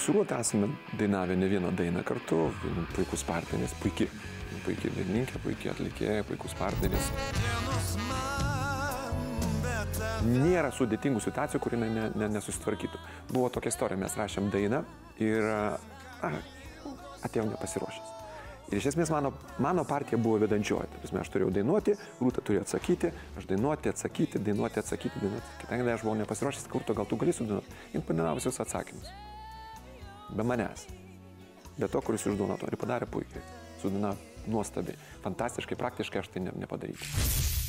su Rūta esame dainavę ne vieną dainą kartu, puikus partneris, puikiai, puikiai dainininkė, puikiai atlikėja, puikus partneris. Nėra sudėtingų situacijų, kur jinai ne, ne, nesusitvarkytų. Buvo tokia istorija, mes rašėm dainą ir a, atėjau nepasiruošęs. Ir iš esmės mano, mano partija buvo vedančioji. Tai aš turėjau dainuoti, Rūta turėjo atsakyti, aš dainuoti, atsakyti, dainuoti, atsakyti, dainuoti. Kadangi aš buvau nepasiruošęs, kurto gal tu gali sudainuoti. Jis padainavo visus atsakymus. Be manęs. Be to, kuris užduono to ir padarė puikiai. Sudainavo nuostabiai. Fantastiškai, praktiškai aš tai ne, nepadaryčiau.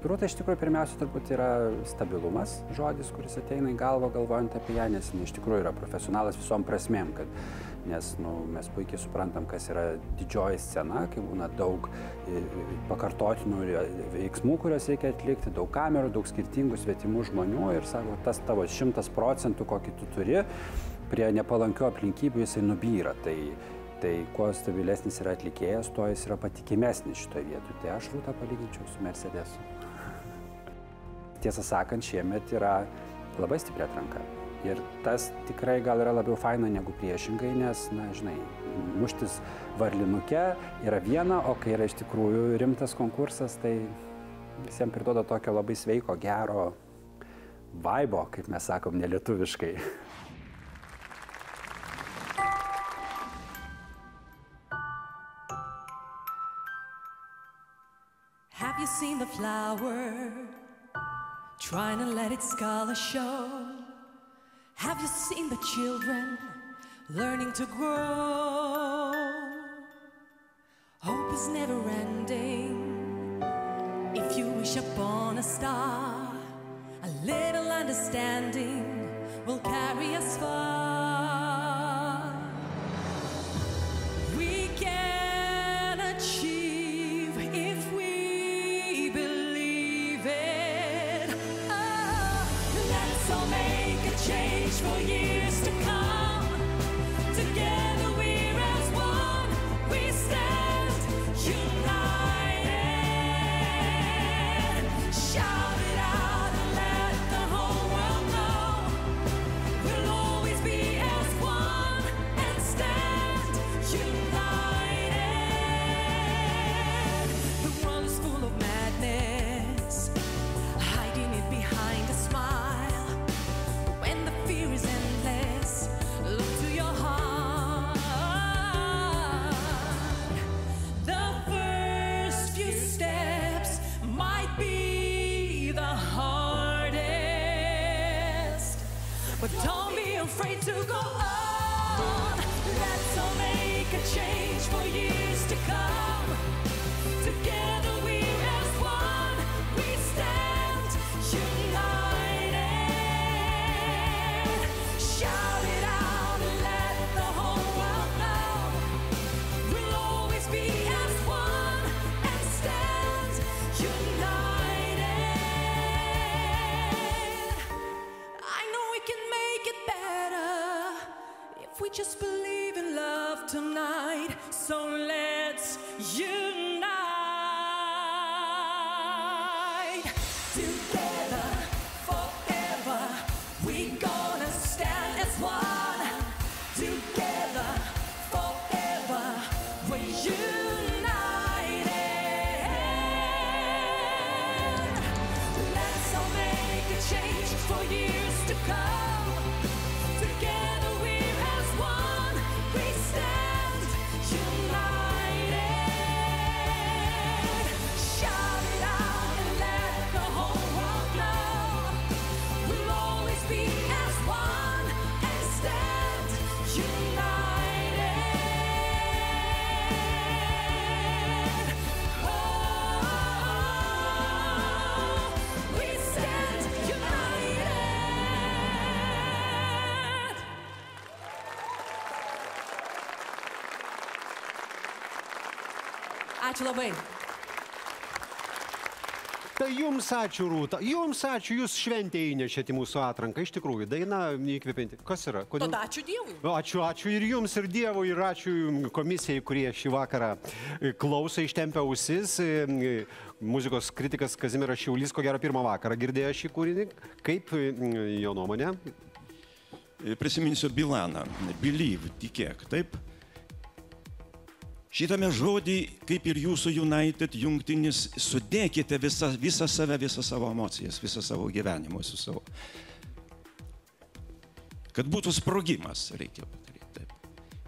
Rūta iš tikrųjų pirmiausia turbūt yra stabilumas žodis, kuris ateina į galvą galvojant apie ją, nes jis iš tikrųjų yra profesionalas visom prasmėm, kad, nes nu, mes puikiai suprantam, kas yra didžioji scena, kai būna daug pakartotinų veiksmų, kuriuos reikia atlikti, daug kamerų, daug skirtingų svetimų žmonių ir sako, tas tavo šimtas procentų, kokį tu turi, prie nepalankių aplinkybių jisai nubyra. Tai, Tai kuo stabilesnis yra atlikėjas, tuo jis yra patikimesnis šitoje vietoje. Tai aš rūtą palyginčiau su Mercedesu tiesą sakant, šiemet yra labai stipri atranka. Ir tas tikrai gal yra labiau faina negu priešingai, nes, na, žinai, muštis varlinuke yra viena, o kai yra iš tikrųjų rimtas konkursas, tai visiems priduoda tokio labai sveiko, gero vaibo, kaip mes sakom, nelietuviškai. Have you seen the flower? Trying to let its color show. Have you seen the children learning to grow? Hope is never ending. If you wish upon a star, a little understanding will carry us far. Afraid to go on. Let's all make a change for years to come. Just believe in love tonight. So let's unite Ačiū labai. Tai jums ačiū, Rūta. Jums ačiū, jūs šventė įnešėte mūsų atranką. Iš tikrųjų, daina įkvepianti. Kas yra? Tada ačiū Dievui. Ačiū, ačiū ir jums, ir Dievui, ir ačiū komisijai, kurie šį vakarą e, klauso ištempę ausis. E, e, Muzikos kritikas Kazimiras Šiaulys, ko gero, pirmą vakarą girdėjo šį kūrinį. Kaip jo nuomonė? prisiminsiu Bilaną, believe, tikėk, taip? Šitame žodį, kaip ir jūsų United jungtinis, sudėkite visą, visą save, visą savo emocijas, visą savo gyvenimą su savo. Kad būtų sprogimas, reikia padaryti taip.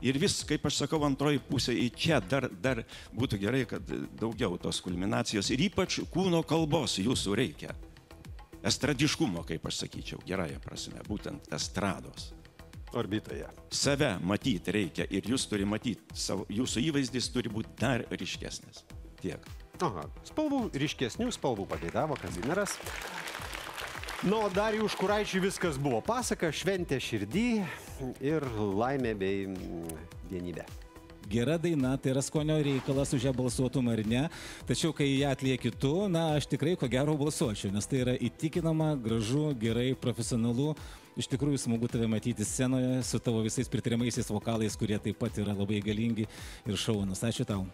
Ir vis, kaip aš sakau, antroji pusė į čia dar, dar būtų gerai, kad daugiau tos kulminacijos ir ypač kūno kalbos jūsų reikia. Estradiškumo, kaip aš sakyčiau, gerąją prasme, būtent estrados orbitoje. Save matyti reikia ir jūs turi matyti, savo, jūsų įvaizdis turi būti dar ryškesnis. Tiek. Aha, spalvų, ryškesnių spalvų pageidavo Kazimiras. Nu, o dar už kuraičių viskas buvo pasaka, šventė širdį ir laimė bei vienybė. Gera daina, tai yra skonio reikalas, už ją balsuotum ar ne. Tačiau, kai ją atlieki tu, na, aš tikrai ko gero balsuočiau, nes tai yra įtikinama, gražu, gerai, profesionalu. Iš tikrųjų smagu tave matyti scenoje su tavo visais pritariamaisiais vokalais, kurie taip pat yra labai galingi ir šaunus. Ačiū tau.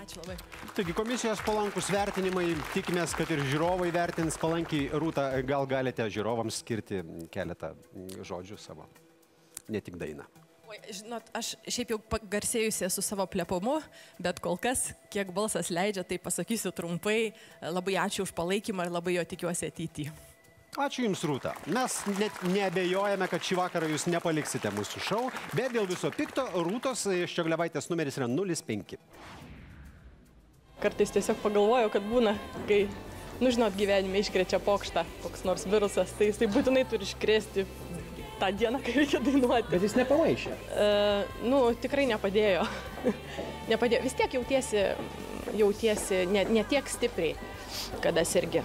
Ačiū labai. Taigi komisijos palankus vertinimai, tikimės, kad ir žiūrovai vertins palankiai. Rūta, gal galite žiūrovams skirti keletą žodžių savo, ne tik dainą. Oi, žinot, aš šiaip jau garsėjusi esu savo plepumu, bet kol kas, kiek balsas leidžia, tai pasakysiu trumpai. Labai ačiū už palaikymą ir labai jo tikiuosi ateityje. Ačiū Jums, Rūta. Mes net neabejojame, kad šį vakarą Jūs nepaliksite mūsų šau, bet dėl viso pikto Rūtos Ščiogliavaitės numeris yra 05. Kartais tiesiog pagalvoju, kad būna, kai, nu žinot, gyvenime iškrečia pokštą, koks nors virusas, tai jisai būtinai turi iškrėsti tą dieną, kai reikia dainuoti. Bet jis nepamaišė. Uh, nu, tikrai nepadėjo. nepadėjo. Vis tiek jautiesi, jautiesi ne, ne tiek stipriai, kada sergi.